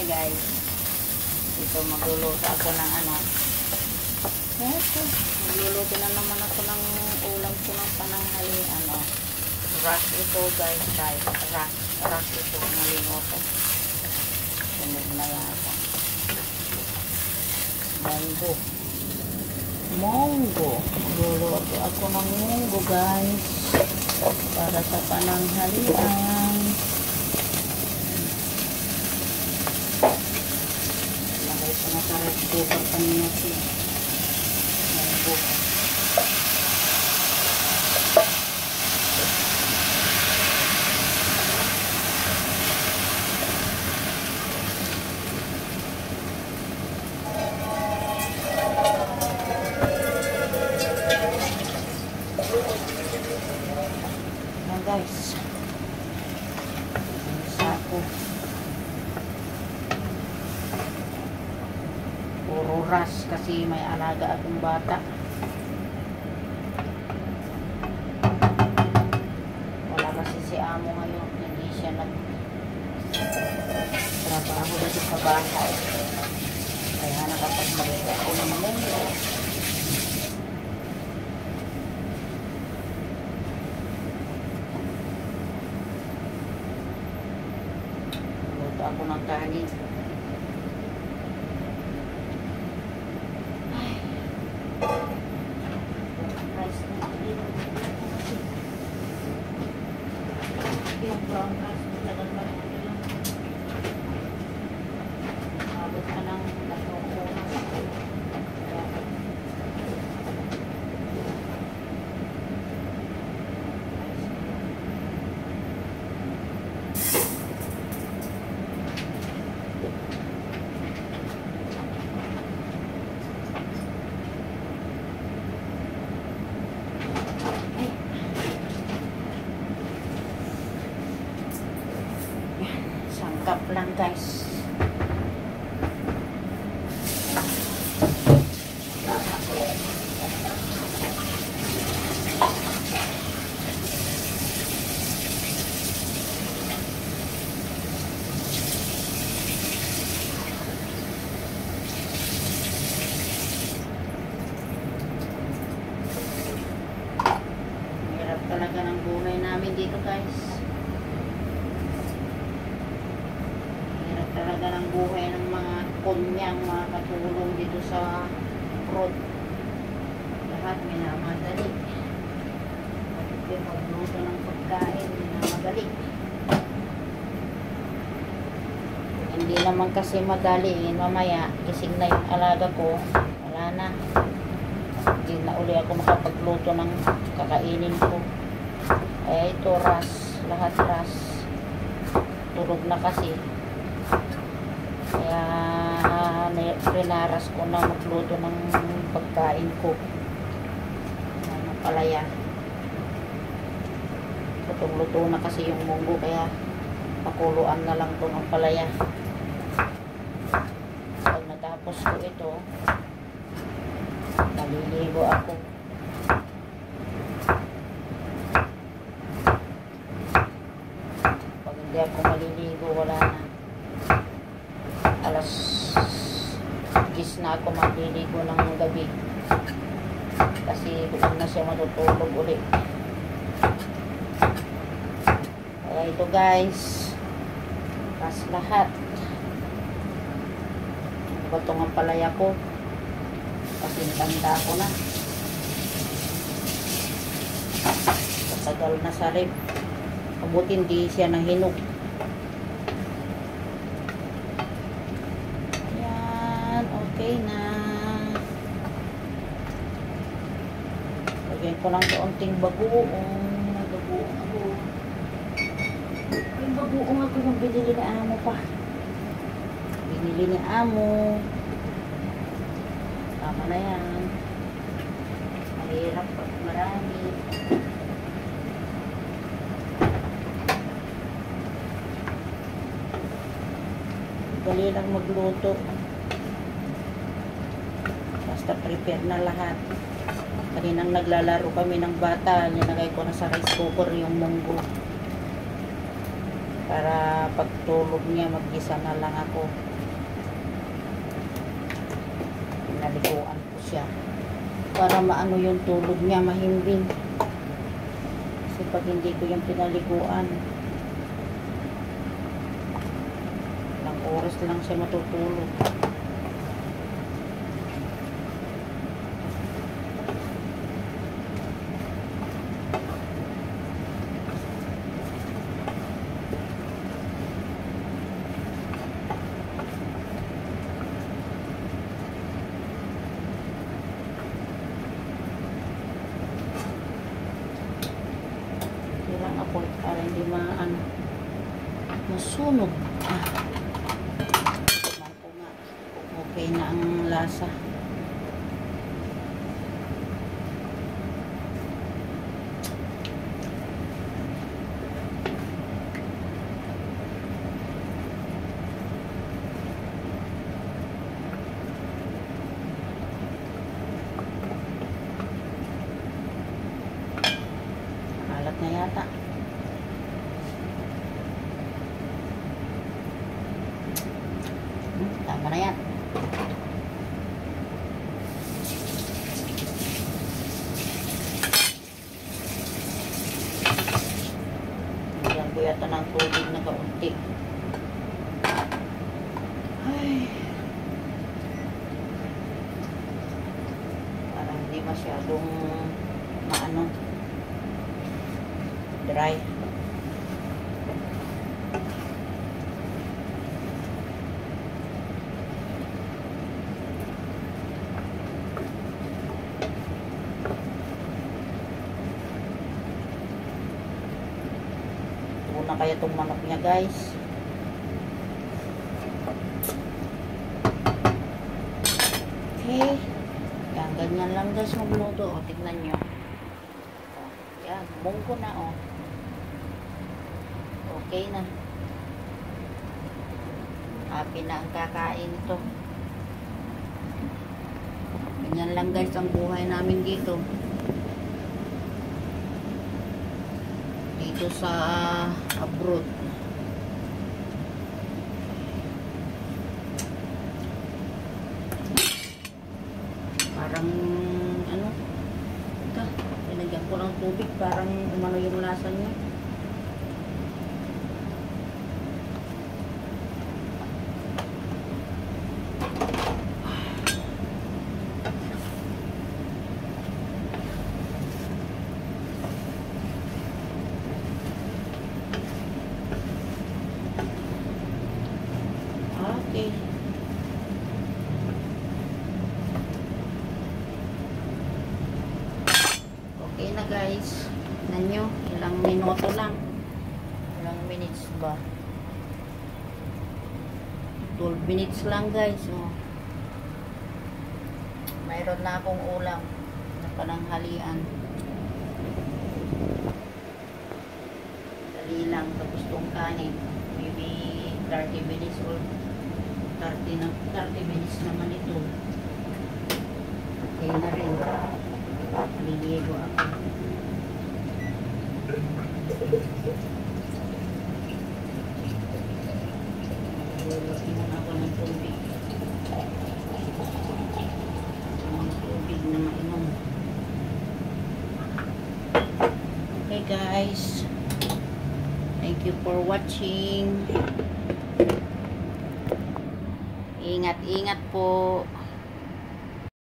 Hi guys. Ito magluluto ako ng ano. Ito. Magluluto na naman ako ng ulam ko ng pananghali. Ano. Rush ito guys. Guys. Rush. Rush ito. Nalimuto. Sunog na yata. Munggo. Munggo. Magluluto ako ng munggo guys. Para sa pananghalian. Lagay ko na sa red cooker kanina siya. Munggo. Yan guys. Isa ako. Puro ras kasi may alaga akong bata. Wala kasi si amo ngayon. Hindi siya nag trabaho dito sa bahay. Kaya nakapag-balik ako ng mundo. Luto ako ng kanin. Thank you. Buhay ng mga kunyang mga katulong dito sa road. Lahat minamadali. Pati magluto ng pagkain, minamadali. Hindi naman kasi madali. Mamaya, gising na yung alaga ko. Wala na. Hindi na uli ako makapagluto ng kakainin ko. Eh, ito ras. Lahat ras. Tulog na kasi. Kaya ni- rinaras ko na magluto ng pagkain ko. Ano palaya. Lutong-luto na kasi yung munggo kaya pakuluan na lang to ng palaya. Pag natapos ko ito, maliligo ako. Pag hindi ako maliligo, wala na alas 10 na ako magliligo ng gabi. Kasi doon na siya matutulog uli. Kaya ito guys. Pas lahat. Ano ba itong ang palaya ko? Kasi tanda ko na. Matagal na sa rib mabuti hindi siya nahinog. Ayan, okay na. Lagyan ko lang kaunting bagoong. Nagbagoong ako. Yung bagoong ako yung binili ni amo pa. Binili ni amo. Tama na yan. Mahirap pag marami. Dali lang magluto. Basta prepare na lahat. Kaninang naglalaro kami ng bata, nilagay ko na sa rice cooker yung munggo. Para pagtulog niya, mag-isa na lang ako. Pinaliguan ko siya. Para maano yung tulog niya, mahimbing. Kasi pag hindi ko yung pinaliguan, oras lang siya matutulog. Ako para hindi maano masunog. Ah. Okay na ang lasa. Alat na yata. Hmm, tama na yan. Bigyan ko yata ng tubig na kaunti. Ay. Parang hindi masyadong maano dry. Tubo na kaya itong manok niya guys. Okay. Yan, ganyan lang guys magluto. O, tignan nyo. O, yan, munggo na o. Okay na. Happy na ang kakain ito. Ganyan lang guys ang buhay namin dito. Dito sa abroad. Parang ano? Ito, pinagyan ko ng tubig. Parang umano yung lasa niya. Okay. Okay na guys. Tignan nyo. Ilang minuto lang. Ilang minutes ba? 12 minutes lang guys. Oh. Mayroon na akong ulam na pananghalian. Dali lang. Tapos tong kanin. Maybe 30 minutes or 30, na, 30 minutes naman ito. Okay na rin. Liligo ako. Lulutin muna ako ng tubig. Ang tubig na mainom. Okay guys. Thank you for watching. Ingat-ingat po.